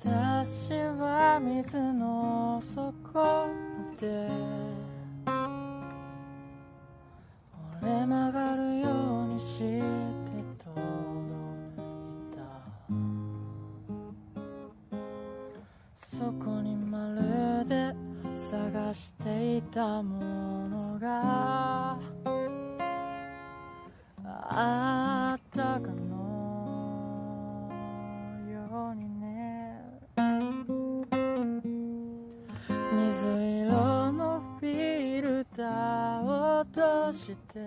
私は水の底で。折れ曲がるようにして届いた。そこにまるで探していたものが。あっとして。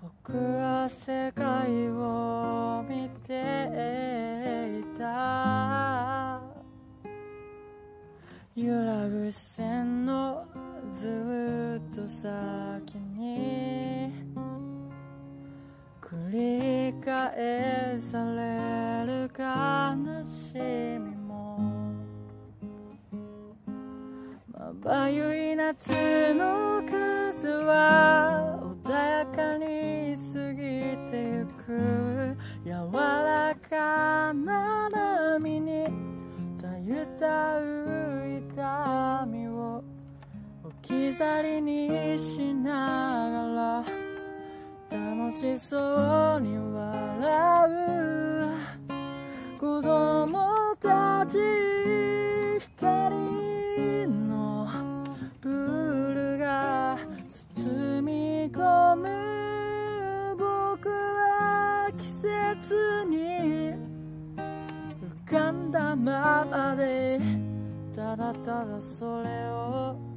僕は世界を見ていた。揺らぐ線のずっと先に繰り返される悲まばゆい夏の風は穏やかに過ぎてゆく柔らかな波にたゆたう痛みを置き去りにしながら楽しそうに笑うんだままで。ただただそれを